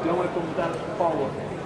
Então é como dar power.